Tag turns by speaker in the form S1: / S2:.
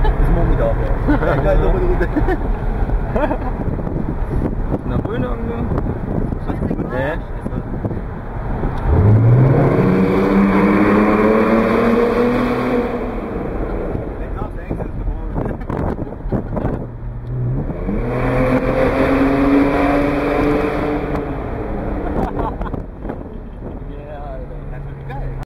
S1: Semua dah apa? Kan nombor tu.
S2: Nak pun nak